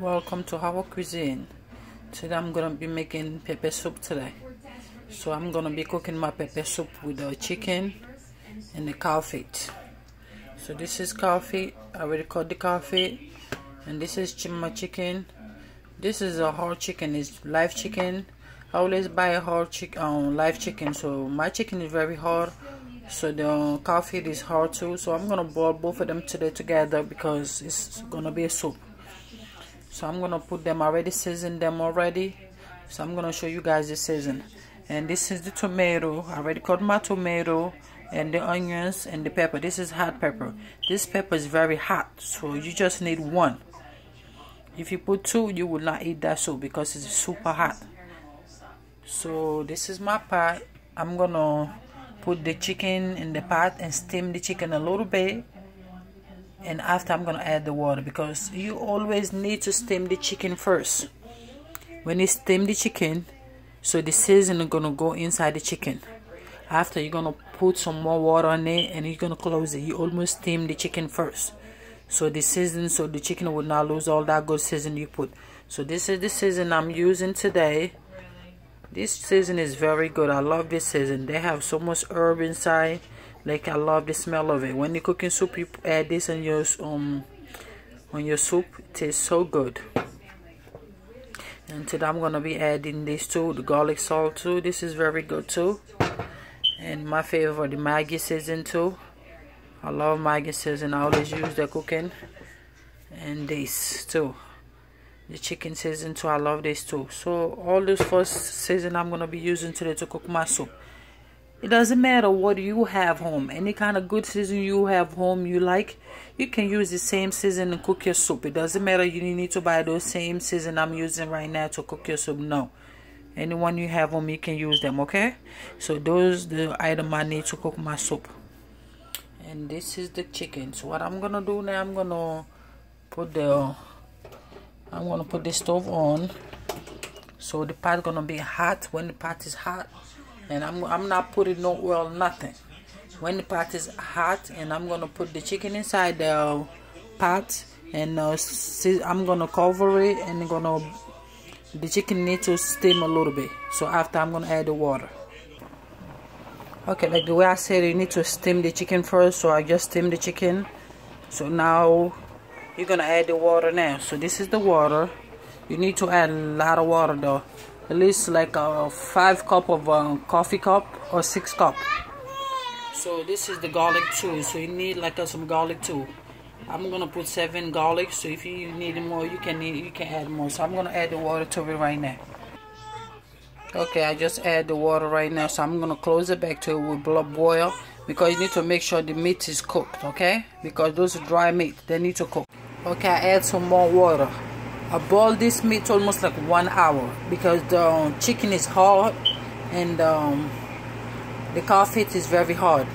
welcome to our cuisine. Today i'm gonna be making pepper soup today. So i'm gonna be cooking my pepper soup with the chicken and the cow feet. So this is cow feet. I already cut the cow feet. And this is my chicken. This is a whole chicken. It's live chicken. I always buy a whole chicken um, live chicken. So my chicken is very hard. So the cow feet is hard too. So i'm gonna boil both of them today together because it's gonna be a soup so i'm gonna put them already seasoned them already. So i'm gonna show you guys the season. And this is the tomato. I already cut my tomato and the onions and the pepper. This is hot pepper. This pepper is very hot so you just need one. If you put two you will not eat that soup because it's super hot. So this is my pot i'm gonna put the chicken in the pot and steam the chicken a little bit and after I'm gonna add the water because you always need to steam the chicken first. When you steam the chicken so the seasoning is gonna go inside the chicken. After you're gonna put some more water on it and you're gonna close it. You almost steam the chicken first. So the season so the chicken will not lose all that good season you put. So this is the season I'm using today. This season is very good. I love this season they have so much herb inside like i love the smell of it. When you're cooking soup you add this in your um on your soup it tastes so good. And today i'm gonna be adding this too the garlic salt too. This is very good too. And my favorite the maggi season too. I love maggi season i always use the cooking. And this too. The chicken season too. I love this too. So all this first season i'm gonna be using today to cook my soup it doesn't matter what you have home. Any kind of good season you have home you like you can use the same season and cook your soup. It doesn't matter you need to buy those same season i'm using right now to cook your soup. No. Anyone you have home you can use them okay? So those the item i need to cook my soup. And this is the chicken. So what i'm gonna do now i'm gonna put the I'm gonna put the stove on. So the pot gonna be hot. When the pot is hot and I'm, I'm not putting no oil nothing. When the pot is hot and I'm gonna put the chicken inside the pot and uh, I'm gonna cover it and I'm gonna the chicken needs to steam a little bit. So after I'm gonna add the water. Okay like the way I said you need to steam the chicken first so I just steam the chicken. So now you're gonna add the water now. So this is the water. You need to add a lot of water though at least like a five cup of uh, coffee cup or six cup. So this is the garlic too. So you need like uh, some garlic too. I'm gonna put seven garlic. So if you need more you can you can add more. So I'm gonna add the water to it right now. Okay I just add the water right now. So I'm gonna close it back to it with blood boil because you need to make sure the meat is cooked okay? Because those dry meat they need to cook. Okay I add some more water I boil this meat almost like one hour because the um, chicken is hard and um, the feet is very hard.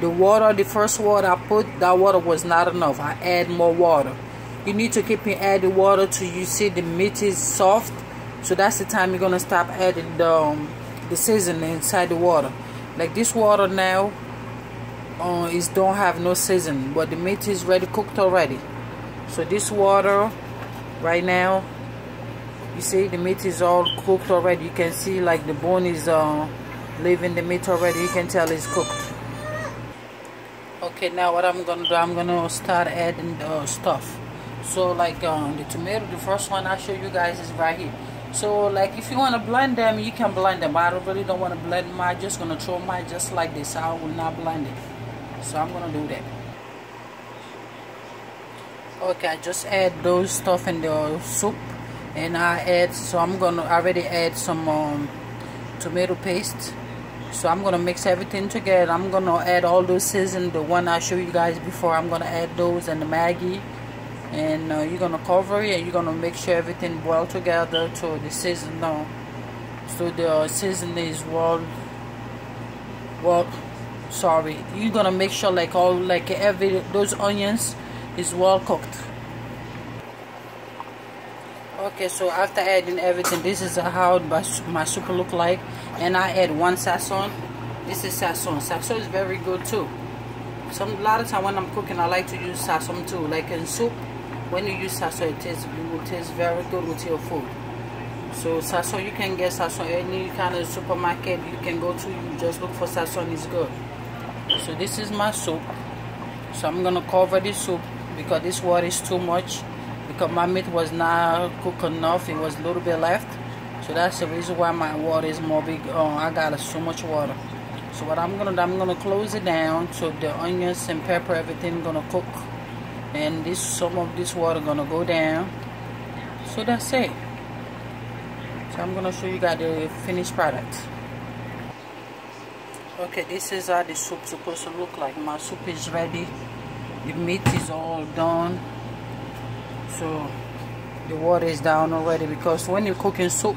The water the first water I put that water was not enough. I add more water. You need to keep adding water till you see the meat is soft. So that's the time you're gonna stop adding the, um, the seasoning inside the water. Like this water now uh, is don't have no season but the meat is ready cooked already. So this water right now. You see the meat is all cooked already. You can see like the bone is uh, leaving the meat already. You can tell it's cooked. Okay now what I'm gonna do I'm gonna start adding the stuff. So like um, the tomato the first one I show you guys is right here. So like if you want to blend them you can blend them. I don't really don't want to blend mine. Just gonna throw mine just like this. I will not blend it. So I'm gonna do that okay I just add those stuff in the soup and I add so I'm gonna already add some um, tomato paste. So I'm gonna mix everything together. I'm gonna add all those season the one I showed you guys before. I'm gonna add those and the Maggi and uh, you're gonna cover it and you're gonna make sure everything boil together to the season now so the season is well well sorry. You're gonna make sure like all like every those onions is well cooked. Okay so after adding everything this is how my, soup look like. And I add one sazon this is sazon sazon is very good too. Some a lot of time when I'm cooking I like to use sazon too. Like in soup when you use sazon it tastes it will taste very good with your food. So sazon you can get sazon any kind of supermarket. You can go to you just look for sazon it's good. So this is my soup. So i'm gonna cover this soup because this water is too much because my meat was not cooked enough it was a little bit left. So that's the reason why my water is more big oh i got so much water. So what i'm gonna do i'm gonna close it down so the onions and pepper everything gonna cook. And this some of this water gonna go down. So that's it. So i'm gonna show you guys the finished product. Okay this is how the soup supposed to look like. My soup is ready the meat is all done. So the water is down already because when you're cooking soup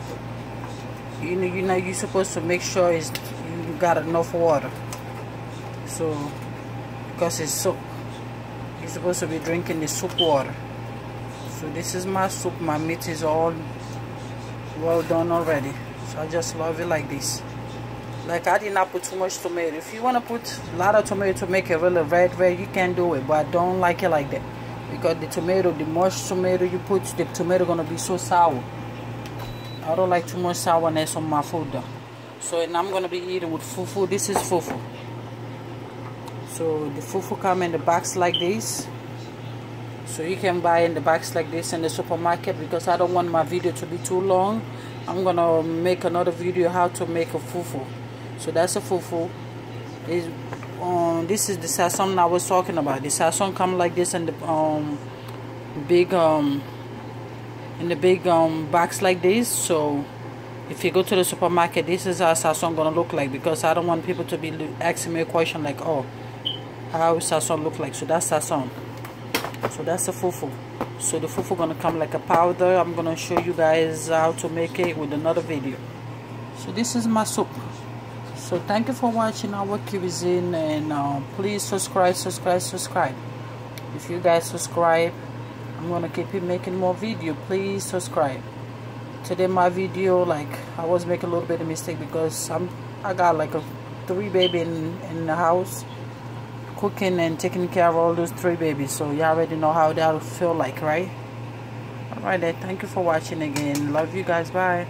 you know you know you're supposed to make sure it's you got enough water. So because it's soup you're supposed to be drinking the soup water. So this is my soup. My meat is all well done already. So I just love it like this like I did not put too much tomato. If you want to put a lot of tomato to make it really red red you can do it but I don't like it like that. Because the tomato the much tomato you put the tomato gonna be so sour. I don't like too much sourness on my food though. So and I'm gonna be eating with fufu. This is fufu. So the fufu come in the box like this. So you can buy in the box like this in the supermarket because I don't want my video to be too long. I'm gonna make another video how to make a fufu so that's a fufu. Is um this is the sazon I was talking about. The sazon come like this in the um big um in the big um box like this. So if you go to the supermarket this is how sazon gonna look like because I don't want people to be asking me a question like oh how sazon look like? So that's sazon so that's the fufu. So the fufu gonna come like a powder. I'm gonna show you guys how to make it with another video. So this is my soup so thank you for watching our cuisine and uh, please subscribe subscribe subscribe. If you guys subscribe i'm gonna keep making more video. Please subscribe. Today my video like i was making a little bit of mistake because i'm i got like a three baby in in the house cooking and taking care of all those three babies. So you already know how that'll feel like right? All right then thank you for watching again. Love you guys. Bye